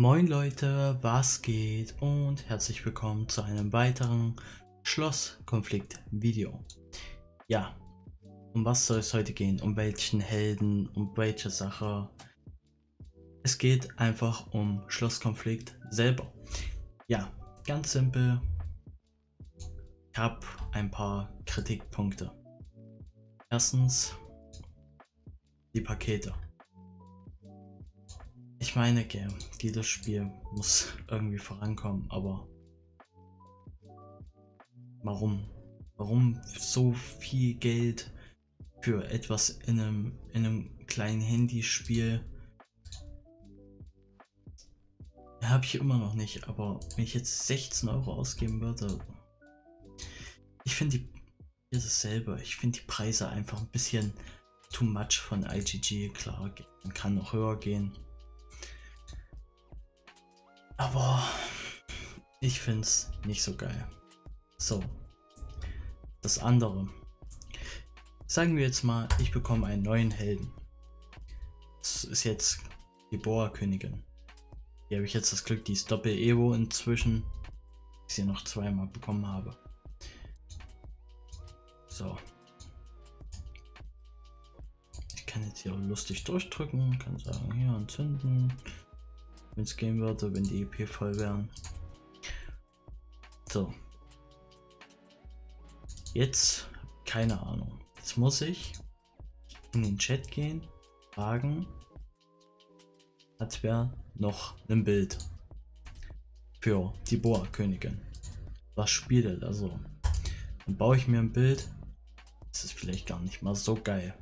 Moin Leute, was geht und herzlich willkommen zu einem weiteren Schlosskonflikt-Video. Ja, um was soll es heute gehen? Um welchen Helden? Um welche Sache? Es geht einfach um Schlosskonflikt selber. Ja, ganz simpel. Ich habe ein paar Kritikpunkte. Erstens die Pakete. Ich meine, Game, jedes Spiel muss irgendwie vorankommen, aber warum? Warum so viel Geld für etwas in einem, in einem kleinen Handyspiel? Habe ich immer noch nicht, aber wenn ich jetzt 16 Euro ausgeben würde, ich finde die hier dasselbe. Ich finde die Preise einfach ein bisschen too much von IGG. Klar, man kann noch höher gehen. Aber ich finde es nicht so geil. So. Das andere. Sagen wir jetzt mal, ich bekomme einen neuen Helden. Das ist jetzt die Boa-Königin. Hier habe ich jetzt das Glück, die ist Doppel-Evo inzwischen. Ich sie noch zweimal bekommen habe. So. Ich kann jetzt hier lustig durchdrücken, kann sagen, hier entzünden es gehen würde, wenn die EP voll wären. So. Jetzt, keine Ahnung. Jetzt muss ich in den Chat gehen, fragen, hat wer noch ein Bild für die Boa-Königin? Was spielt er? Dann baue ich mir ein Bild. Das ist vielleicht gar nicht mal so geil.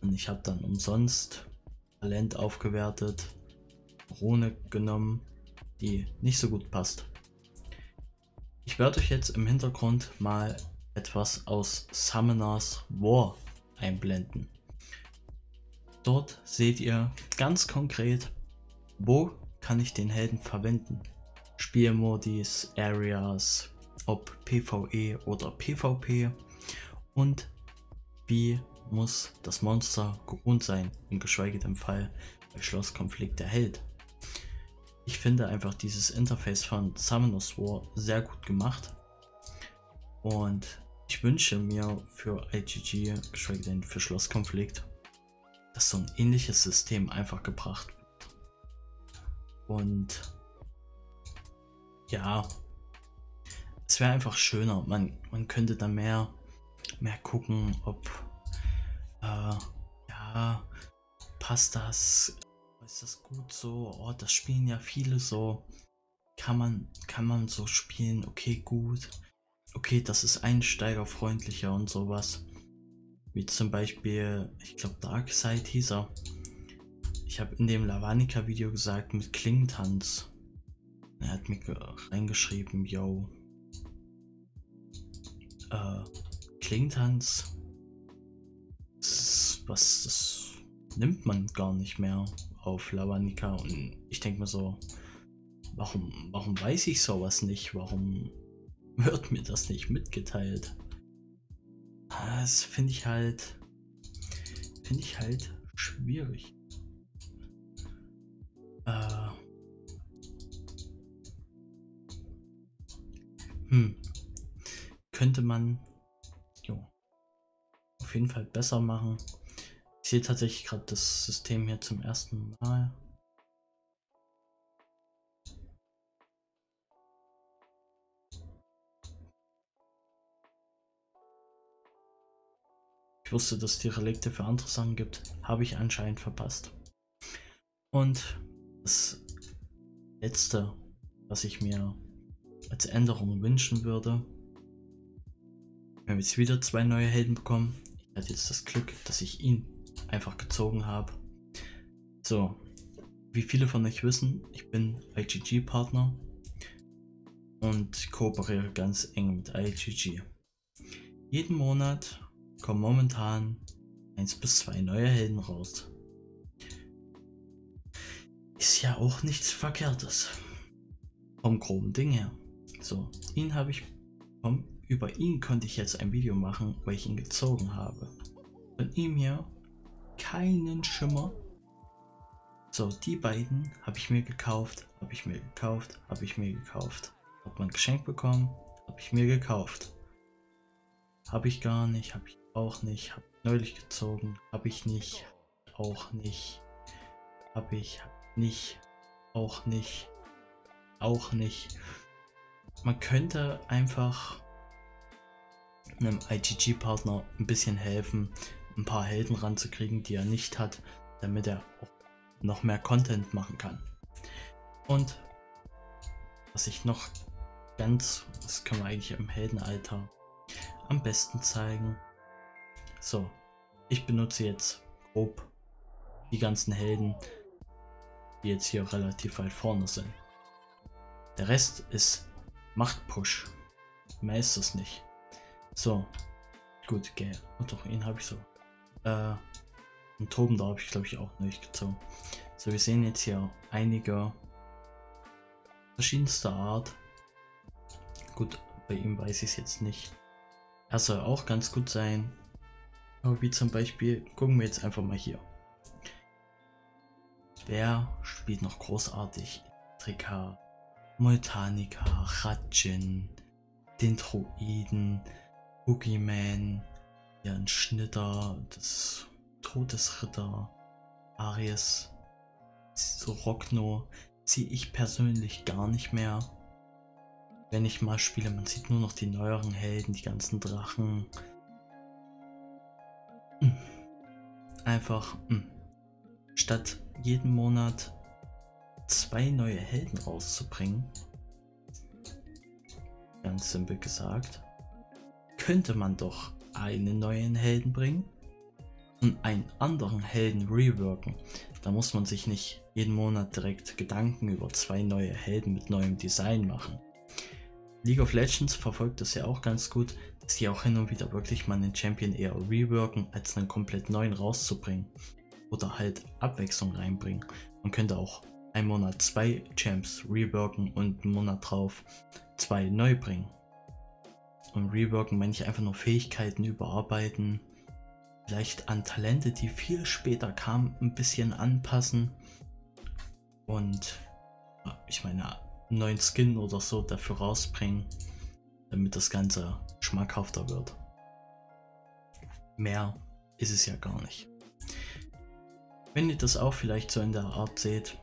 Und ich habe dann umsonst Talent aufgewertet, Rune genommen, die nicht so gut passt. Ich werde euch jetzt im Hintergrund mal etwas aus Summoners War einblenden. Dort seht ihr ganz konkret, wo kann ich den Helden verwenden. Spielmodis, Areas, ob PvE oder PvP und wie muss das Monster gewohnt sein, im geschweige dem Fall bei Schlosskonflikt der Held. Ich finde einfach dieses Interface von Summoners War sehr gut gemacht und ich wünsche mir für IGG, geschweige denn für Schlosskonflikt, dass so ein ähnliches System einfach gebracht wird. Und ja, es wäre einfach schöner. Man, man könnte da mehr, mehr gucken, ob äh, ja, passt das? Ist das gut so? Oh, das spielen ja viele so. Kann man, kann man so spielen? Okay, gut. Okay, das ist einsteigerfreundlicher und sowas. Wie zum Beispiel, ich glaube Darkseid hieß er. Ich habe in dem Lavanica-Video gesagt, mit Klingentanz. Er hat mir reingeschrieben, yo. Äh, Klingentanz was das nimmt man gar nicht mehr auf Lavanica und ich denke mir so, warum, warum weiß ich sowas nicht? Warum wird mir das nicht mitgeteilt? Das finde ich halt, finde ich halt schwierig. Äh, hm, könnte man jo, auf jeden Fall besser machen sehe tatsächlich gerade das System hier zum ersten Mal. Ich wusste, dass es die Relikte für andere Sachen gibt. Habe ich anscheinend verpasst. Und das letzte, was ich mir als Änderung wünschen würde, wenn wir jetzt wieder zwei neue Helden bekommen. Ich hatte jetzt das Glück, dass ich ihn einfach gezogen habe. So, wie viele von euch wissen, ich bin IGG-Partner und kooperiere ganz eng mit IGG. Jeden Monat kommen momentan 1 bis 2 neue Helden raus. Ist ja auch nichts Verkehrtes. Vom groben Ding her. So, ihn habe ich. Vom, über ihn konnte ich jetzt ein Video machen, weil ich ihn gezogen habe. Von ihm hier keinen Schimmer, So, die beiden habe ich mir gekauft, habe ich mir gekauft, habe ich mir gekauft. Hat man geschenkt bekommen, habe ich mir gekauft. Habe ich gar nicht, habe ich auch nicht, habe neulich gezogen, habe ich nicht, auch nicht, habe ich nicht, auch nicht, auch nicht. Man könnte einfach einem IGG-Partner ein bisschen helfen, ein paar Helden ranzukriegen, die er nicht hat, damit er auch noch mehr Content machen kann. Und was ich noch ganz, das können wir eigentlich im Heldenalter am besten zeigen. So, ich benutze jetzt grob die ganzen Helden, die jetzt hier relativ weit vorne sind. Der Rest ist Machtpush. Mehr ist es nicht. So, gut, gell. Und doch, ihn habe ich so. Äh, und Toben da habe ich glaube ich auch nicht gezogen. So, wir sehen jetzt hier einige verschiedenster Art. Gut, bei ihm weiß ich es jetzt nicht. Er soll auch ganz gut sein. Aber wie zum Beispiel, gucken wir jetzt einfach mal hier. Der spielt noch großartig. Trika, Multanika, Ratjin, den Druiden, Boogeyman, ja, ein Schnitter, das Todesritter, Aries, so Rockno ziehe ich persönlich gar nicht mehr. Wenn ich mal spiele, man sieht nur noch die neueren Helden, die ganzen Drachen. Hm. Einfach, hm. statt jeden Monat zwei neue Helden rauszubringen, ganz simpel gesagt, könnte man doch einen neuen Helden bringen und einen anderen Helden reworken. Da muss man sich nicht jeden Monat direkt Gedanken über zwei neue Helden mit neuem Design machen. League of Legends verfolgt das ja auch ganz gut, dass die auch hin und wieder wirklich mal einen Champion eher reworken, als einen komplett neuen rauszubringen. Oder halt Abwechslung reinbringen. Man könnte auch einen Monat zwei Champs reworken und einen Monat drauf zwei neu bringen. Und reworken meine ich einfach nur Fähigkeiten überarbeiten, vielleicht an Talente, die viel später kamen, ein bisschen anpassen. Und ich meine, neuen Skin oder so dafür rausbringen, damit das Ganze schmackhafter wird. Mehr ist es ja gar nicht. Wenn ihr das auch vielleicht so in der Art seht,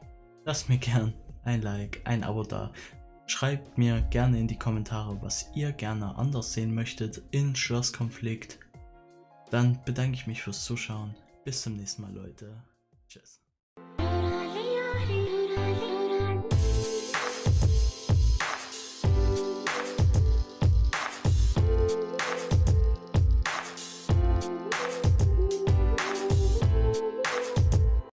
lasst mir gern ein Like, ein Abo da. Schreibt mir gerne in die Kommentare, was ihr gerne anders sehen möchtet in Schlosskonflikt. Dann bedanke ich mich fürs Zuschauen. Bis zum nächsten Mal, Leute. Tschüss.